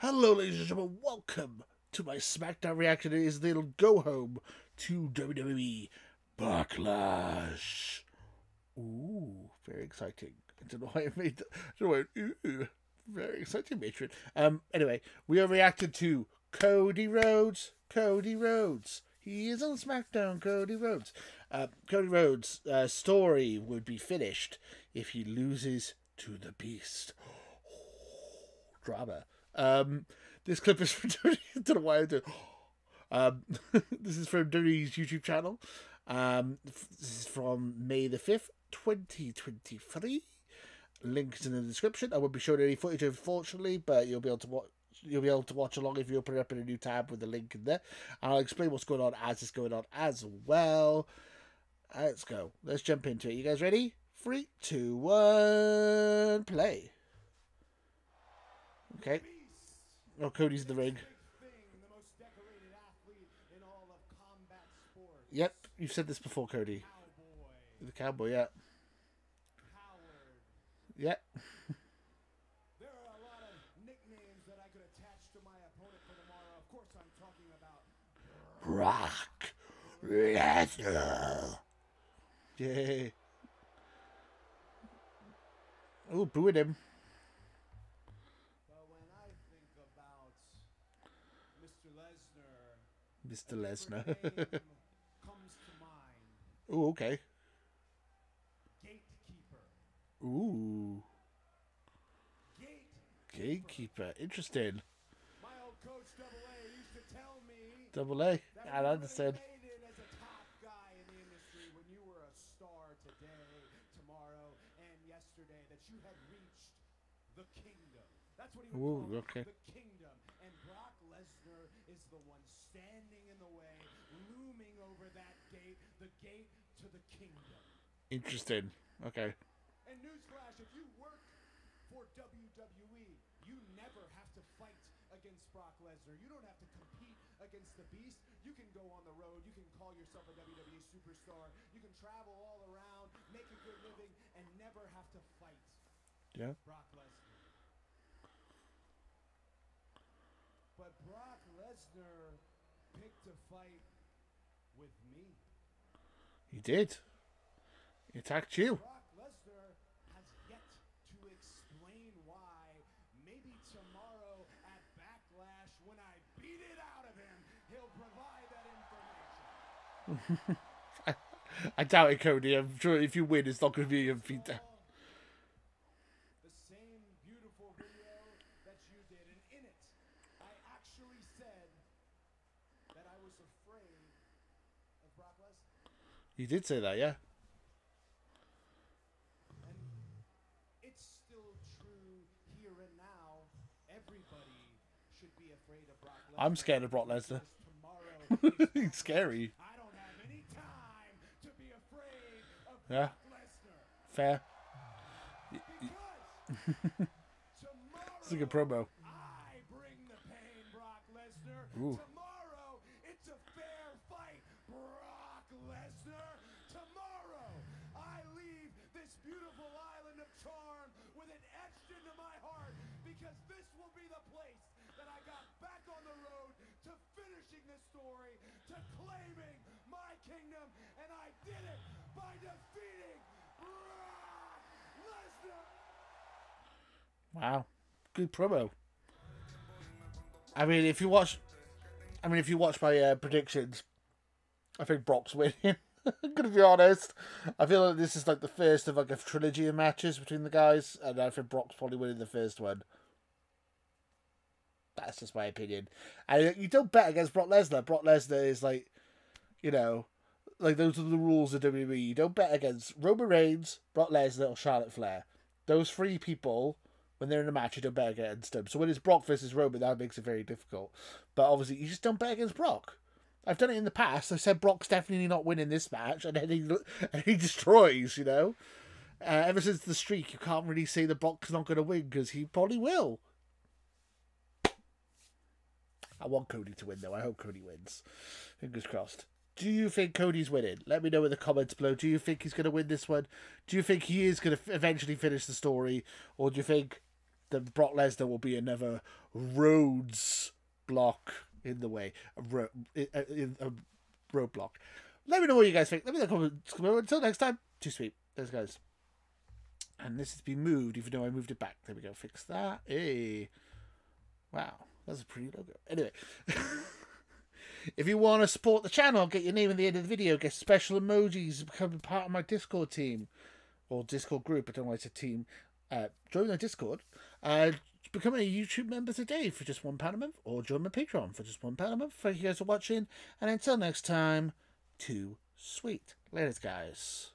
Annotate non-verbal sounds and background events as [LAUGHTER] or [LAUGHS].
Hello, ladies and gentlemen. Welcome to my SmackDown reaction. It is little go home to WWE Backlash. Ooh, very exciting. I don't know why I made that. I don't know why. Ooh, very exciting, matron. Um. Anyway, we are reacting to Cody Rhodes. Cody Rhodes. He is on SmackDown. Cody Rhodes. Uh, Cody Rhodes' uh, story would be finished if he loses to the Beast. [GASPS] drama. Um, this clip is [LAUGHS] from I don't know why I do. Um, [LAUGHS] this is from WWE's YouTube channel. Um, this is from May the fifth, twenty twenty three. Links in the description. I won't be showing any footage, unfortunately, but you'll be able to watch. You'll be able to watch along if you open it up in a new tab with the link in there. And I'll explain what's going on as it's going on as well. Let's go. Let's jump into it. You guys ready? Three, two, one, play. Okay. Oh, Cody's the ring. Yep, you've said this before, Cody. The cowboy, yeah. Yep. There are a lot of nicknames that I could attach to my opponent for tomorrow. Of course, I'm talking about Brock Lesnar. Yay. Oh, booing him. But when I think about Mr. Lesnar, Mr. a Lesnar. different comes to mind. oh, okay. Gatekeeper. Ooh. Gatekeeper. Interesting. My old coach Double A used to tell me Double A. I understand. made it as a top guy in the industry, when you were a star today, tomorrow, and yesterday, that you had reached the kingdom. That's what he would Ooh, call okay. the kingdom. And Brock Lesnar is the one standing in the way, looming over that gate, the gate to the kingdom. Interesting. Okay. And newsflash, if you work for WWE, you never have to fight against Brock Lesnar. You don't have to compete against the beast. You can go on the road. You can call yourself a WWE superstar. You can travel all around, make a good living, and never have to fight Yeah. Brock Lesnar. But Brock Lesnar picked a fight with me. He did. He attacked you. Brock Lesnar has yet to explain why. Maybe tomorrow at Backlash, when I beat it out of him, he'll provide that information. [LAUGHS] I doubt it, Cody. I'm sure if you win, it's not going to be a beat down. The same beautiful video that you did, and in it, I actually said that I was afraid of Brock Lesnar. You did say that, yeah. And it's still true here and now. Everybody should be afraid of Brock Lesnar. I'm scared of Brock Lesnar. because tomorrow [LAUGHS] He's scary. I don't have any time to be afraid of Yeah. Lesnar. Fair. Because [LAUGHS] tomorrow It's a good promo. I bring the pain, Brock Lesnar. Ooh. Tomorrow it's a fair fight, Brock Lesnar. Tomorrow I leave this beautiful island of charm with it etched into my heart because this will be the place that I got back on the road to finishing the story, to claiming my kingdom, and I did it by defeating Brock Lesnar. Wow. Good promo. I mean, if you watch, I mean, if you watch my uh, predictions, I think Brock's winning. I'm [LAUGHS] gonna be honest. I feel like this is like the first of like a trilogy of matches between the guys, and I think Brock's probably winning the first one. That's just my opinion. And you don't bet against Brock Lesnar. Brock Lesnar is like, you know, like those are the rules of WWE. You don't bet against Roman Reigns, Brock Lesnar, or Charlotte Flair. Those three people, when they're in a match, you don't bet against them. So when it's Brock versus Roman, that makes it very difficult. But obviously, you just don't bet against Brock. I've done it in the past. I said Brock's definitely not winning this match, and then he [LAUGHS] and he destroys. You know, uh, ever since the streak, you can't really say the Brock's not going to win because he probably will. I want Cody to win though. I hope Cody wins. Fingers crossed. Do you think Cody's winning? Let me know in the comments below. Do you think he's going to win this one? Do you think he is going to eventually finish the story, or do you think then Brock Lesnar will be another roads block in the way, a, ro- a, a, roadblock. Let me know what you guys think. Let me know in the. Until next time, too sweet. Those guys. And this has been moved, even though I moved it back. There we go. Fix that. Hey. Wow. That's a pretty logo. Anyway. [LAUGHS] if you want to support the channel, get your name at the end of the video, get special emojis, become part of my Discord team. Or Discord group. I don't know why it's a team. Uh, join my Discord. Uh, become a YouTube member today for just one pound a month, or join my Patreon for just one pound a month. Thank you guys for watching, and until next time, too sweet. Later, guys.